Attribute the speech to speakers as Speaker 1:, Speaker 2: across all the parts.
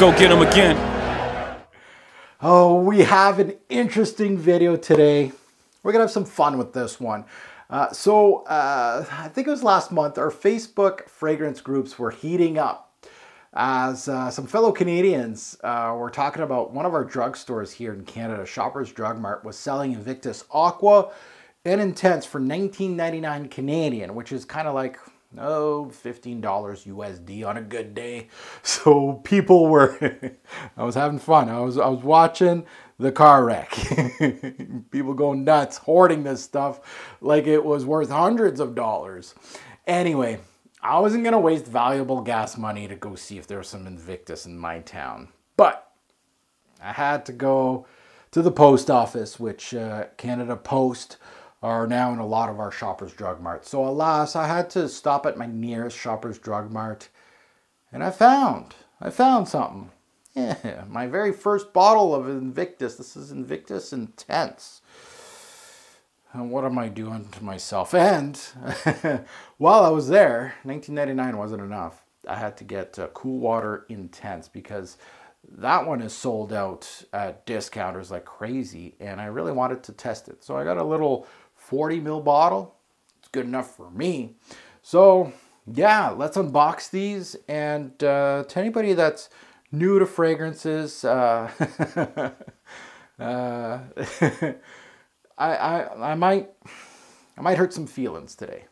Speaker 1: go get him again.
Speaker 2: Oh, we have an interesting video today. We're gonna have some fun with this one. Uh, so uh, I think it was last month, our Facebook fragrance groups were heating up as uh, some fellow Canadians uh, were talking about one of our drugstores here in Canada, Shoppers Drug Mart, was selling Invictus Aqua and Intense for 19.99 Canadian, which is kind of like oh, $15 USD on a good day. So people were, I was having fun. I was, I was watching the car wreck. people going nuts, hoarding this stuff like it was worth hundreds of dollars. Anyway, I wasn't going to waste valuable gas money to go see if there was some Invictus in my town. But I had to go to the post office, which uh, Canada Post are now in a lot of our Shoppers Drug Mart. So alas, I had to stop at my nearest Shoppers Drug Mart and I found, I found something. Yeah, my very first bottle of Invictus. This is Invictus Intense. And what am I doing to myself? And while I was there, 1999 wasn't enough. I had to get uh, Cool Water Intense because that one is sold out at discounters like crazy and I really wanted to test it. So I got a little 40 mil bottle. It's good enough for me. So yeah, let's unbox these. And uh, to anybody that's new to fragrances, uh, uh, I, I, I might, I might hurt some feelings today.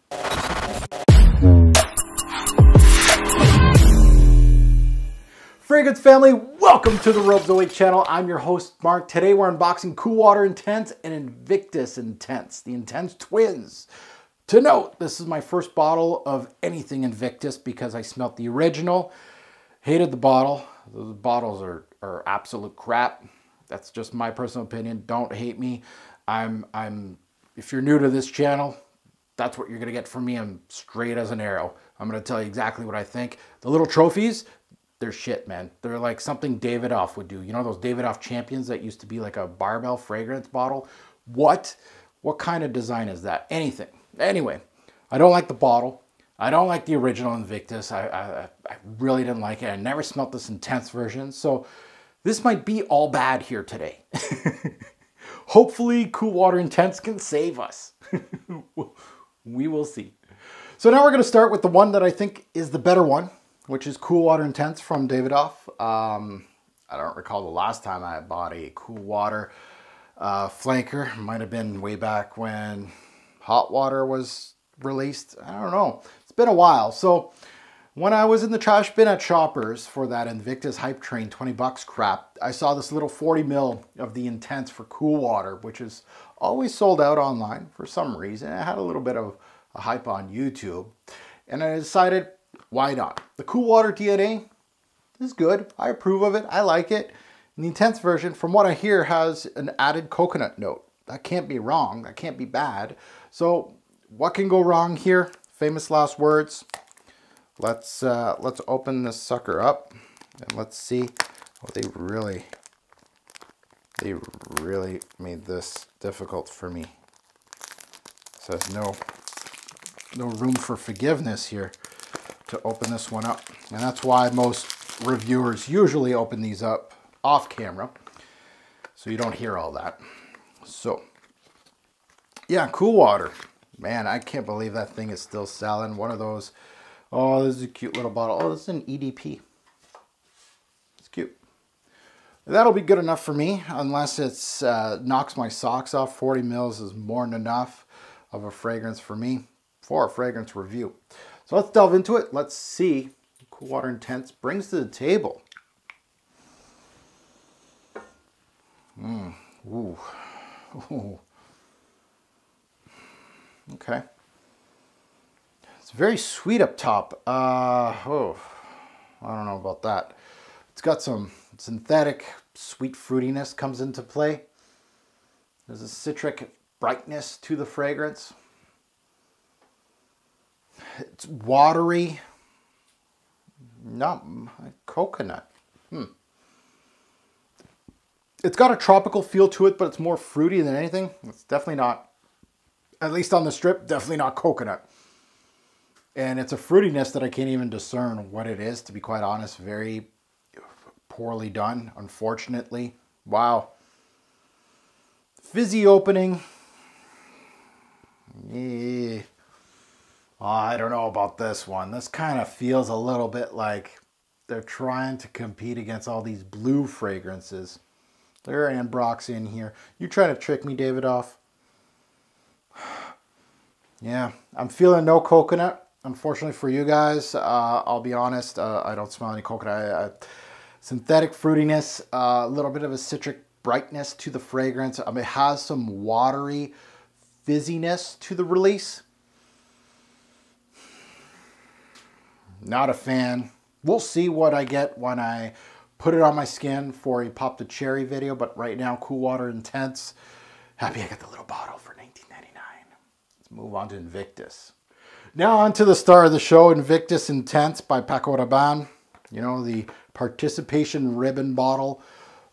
Speaker 2: Fragrance family, welcome to the Robes08 channel. I'm your host, Mark. Today we're unboxing Cool Water Intense and Invictus Intense, the Intense Twins. To note, this is my first bottle of anything Invictus because I smelt the original. Hated the bottle. The bottles are, are absolute crap. That's just my personal opinion. Don't hate me. I'm, I'm, if you're new to this channel, that's what you're gonna get from me. I'm straight as an arrow. I'm gonna tell you exactly what I think. The little trophies, they're shit, man. They're like something Davidoff would do. You know those Davidoff champions that used to be like a barbell fragrance bottle? What? What kind of design is that? Anything. Anyway, I don't like the bottle. I don't like the original Invictus. I, I, I really didn't like it. I never smelt this intense version. So this might be all bad here today. Hopefully Cool Water Intense can save us. we will see. So now we're going to start with the one that I think is the better one which is Cool Water Intense from Davidoff. Um, I don't recall the last time I bought a Cool Water uh, flanker. Might have been way back when Hot Water was released. I don't know. It's been a while. So when I was in the trash bin at Shoppers for that Invictus Hype Train 20 bucks crap, I saw this little 40 mil of the Intense for Cool Water, which is always sold out online for some reason. I had a little bit of a hype on YouTube. And I decided why not? The Cool Water DNA is good. I approve of it. I like it. And the Intense version, from what I hear, has an added coconut note. That can't be wrong. That can't be bad. So what can go wrong here? Famous last words. Let's uh, let's open this sucker up and let's see. Oh, they really, they really made this difficult for me. So there's no, no room for forgiveness here to open this one up. And that's why most reviewers usually open these up off camera. So you don't hear all that. So, yeah, cool water. Man, I can't believe that thing is still selling. One of those, oh, this is a cute little bottle. Oh, this is an EDP. It's cute. That'll be good enough for me, unless it uh, knocks my socks off. 40 mils is more than enough of a fragrance for me for a fragrance review. So let's delve into it. Let's see Cool Water Intense brings to the table. Mm. Ooh. Ooh. Okay. It's very sweet up top. Uh, oh, I don't know about that. It's got some synthetic sweet fruitiness comes into play. There's a citric brightness to the fragrance. It's watery. Not coconut. Hmm. It's got a tropical feel to it, but it's more fruity than anything. It's definitely not, at least on the strip, definitely not coconut. And it's a fruitiness that I can't even discern what it is, to be quite honest. Very poorly done, unfortunately. Wow. Fizzy opening. Yeah. Oh, I don't know about this one. This kind of feels a little bit like they're trying to compete against all these blue fragrances. There are Ambrox in here. You trying to trick me, Davidoff? yeah, I'm feeling no coconut. Unfortunately for you guys, uh, I'll be honest, uh, I don't smell any coconut. i synthetic fruitiness, uh, a little bit of a citric brightness to the fragrance. Um, it has some watery fizziness to the release. Not a fan. We'll see what I get when I put it on my skin for a Pop the Cherry video, but right now, Cool Water Intense. Happy I got the little bottle for $19.99. Let's move on to Invictus. Now on to the star of the show, Invictus Intense by Paco Rabanne. You know, the participation ribbon bottle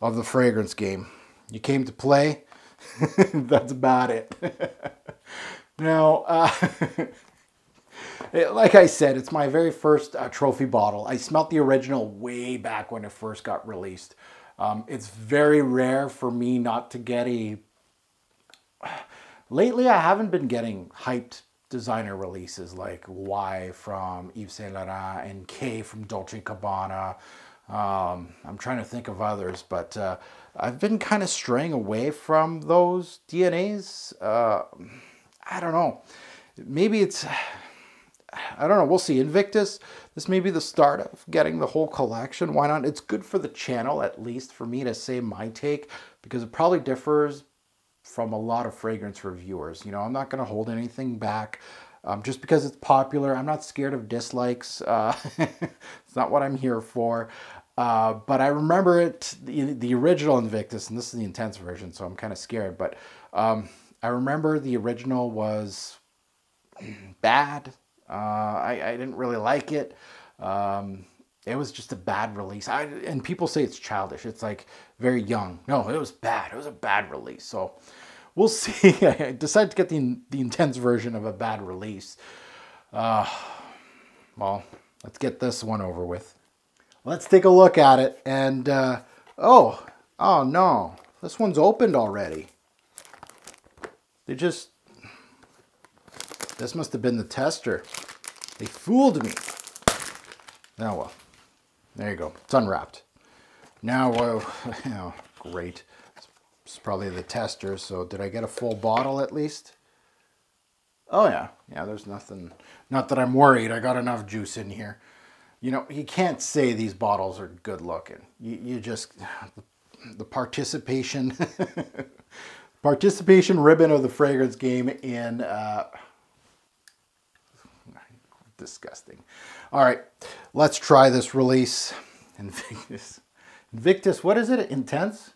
Speaker 2: of the fragrance game. You came to play, That's about it. now, uh, like I said, it's my very first uh, trophy bottle. I smelt the original way back when it first got released. Um, it's very rare for me not to get a... Lately, I haven't been getting hyped designer releases like Y from Yves Saint Laurent and K from Dolce Gabbana. Um, I'm trying to think of others, but uh, I've been kind of straying away from those DNAs. Uh, I don't know. Maybe it's, I don't know. We'll see. Invictus, this may be the start of getting the whole collection. Why not? It's good for the channel, at least for me to say my take, because it probably differs from a lot of fragrance reviewers. You know, I'm not going to hold anything back. Um, just because it's popular, I'm not scared of dislikes. Uh, it's not what I'm here for. Uh, but I remember it, the, the original Invictus, and this is the intense version, so I'm kind of scared. But um, I remember the original was bad. Uh, I, I didn't really like it. Um, it was just a bad release. I, and people say it's childish. It's like very young. No, it was bad. It was a bad release. So we'll see. I decided to get the, the intense version of a bad release. Uh, well, let's get this one over with. Let's take a look at it. And, uh, oh, oh no, this one's opened already. They just, this must have been the tester. They fooled me. Oh well, there you go. It's unwrapped. Now, uh, oh, great. It's probably the tester. So did I get a full bottle at least? Oh yeah, yeah, there's nothing, not that I'm worried. I got enough juice in here you know, you can't say these bottles are good looking. You, you just, the participation, participation ribbon of the fragrance game in, uh, disgusting. All right, let's try this release. Invictus. Invictus, what is it? Intense?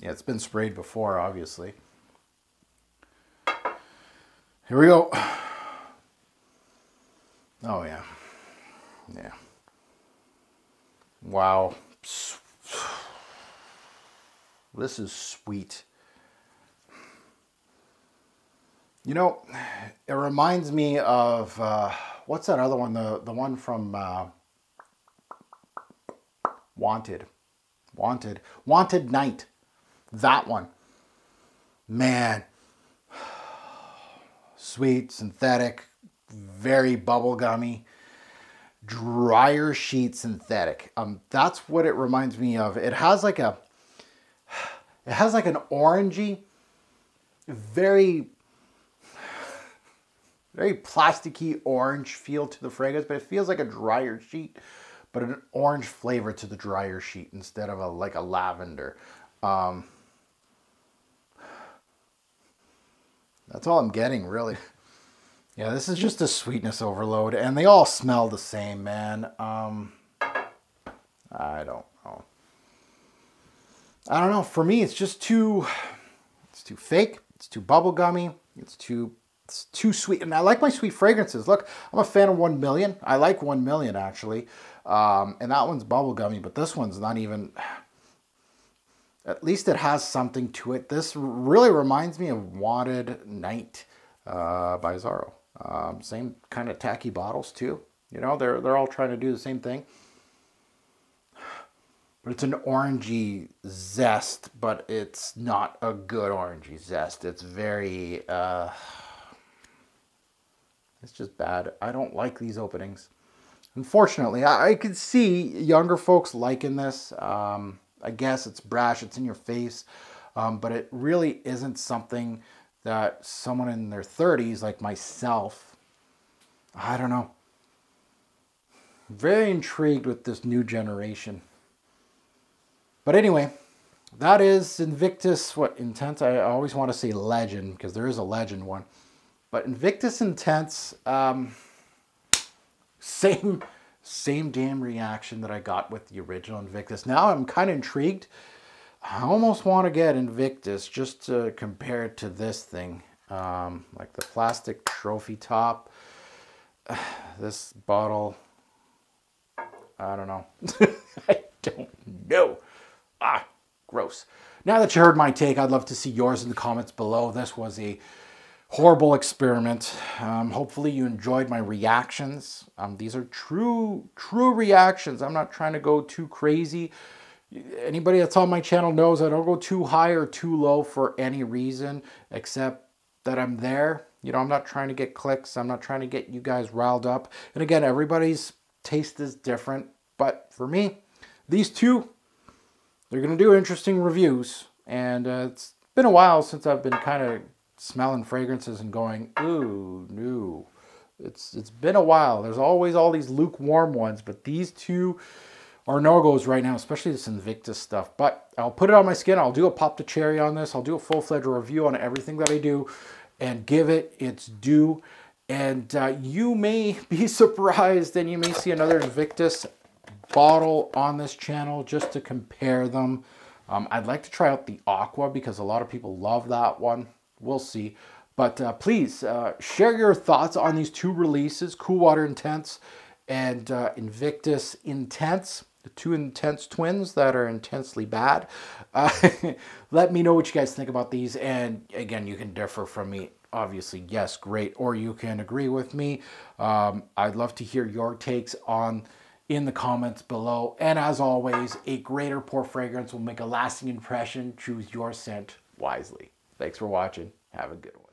Speaker 2: Yeah, it's been sprayed before, obviously. Here we go. Oh, yeah. Yeah. Wow. This is sweet. You know, it reminds me of, uh, what's that other one? The, the one from uh, Wanted. Wanted. Wanted Night. That one. Man. Sweet, synthetic, very bubblegummy, dryer sheet synthetic. Um, that's what it reminds me of. It has like a, it has like an orangey, very, very plasticky orange feel to the fragrance, but it feels like a dryer sheet, but an orange flavor to the dryer sheet instead of a like a lavender. Um, that's all I'm getting really. Yeah, this is just a sweetness overload, and they all smell the same, man. Um, I don't know. I don't know. For me, it's just too, it's too fake. It's too bubblegummy. It's too, it's too sweet. And I like my sweet fragrances. Look, I'm a fan of 1 Million. I like 1 Million, actually. Um, and that one's bubblegummy, but this one's not even, at least it has something to it. This really reminds me of Wanted Night uh, by Azzaro. Um, same kind of tacky bottles too. You know, they're they're all trying to do the same thing. But it's an orangey zest, but it's not a good orangey zest. It's very uh it's just bad. I don't like these openings. Unfortunately, I, I could see younger folks liking this. Um, I guess it's brash, it's in your face, um, but it really isn't something that someone in their 30s, like myself, I don't know. Very intrigued with this new generation. But anyway, that is Invictus, what, Intent? I always want to say Legend, because there is a Legend one. But Invictus Intense, um, same, same damn reaction that I got with the original Invictus. Now I'm kind of intrigued. I almost want to get Invictus just to compare it to this thing. Um, like the plastic trophy top. This bottle, I don't know. I don't know. Ah, gross. Now that you heard my take, I'd love to see yours in the comments below. This was a horrible experiment. Um, hopefully you enjoyed my reactions. Um, these are true, true reactions. I'm not trying to go too crazy. Anybody that's on my channel knows I don't go too high or too low for any reason except that I'm there. You know, I'm not trying to get clicks. I'm not trying to get you guys riled up. And again, everybody's taste is different. But for me, these two, they're going to do interesting reviews. And uh, it's been a while since I've been kind of smelling fragrances and going, ooh, no. It's it's been a while. There's always all these lukewarm ones, but these two are no-goes right now, especially this Invictus stuff. But I'll put it on my skin. I'll do a pop the cherry on this. I'll do a full-fledged review on everything that I do and give it its due. And uh, you may be surprised and you may see another Invictus bottle on this channel just to compare them. Um, I'd like to try out the Aqua because a lot of people love that one we'll see. But uh, please uh, share your thoughts on these two releases, Cool Water Intense and uh, Invictus Intense, the two intense twins that are intensely bad. Uh, let me know what you guys think about these. And again, you can differ from me. Obviously, yes, great. Or you can agree with me. Um, I'd love to hear your takes on in the comments below. And as always, a greater pour fragrance will make a lasting impression. Choose your scent wisely. Thanks for watching. Have a good one.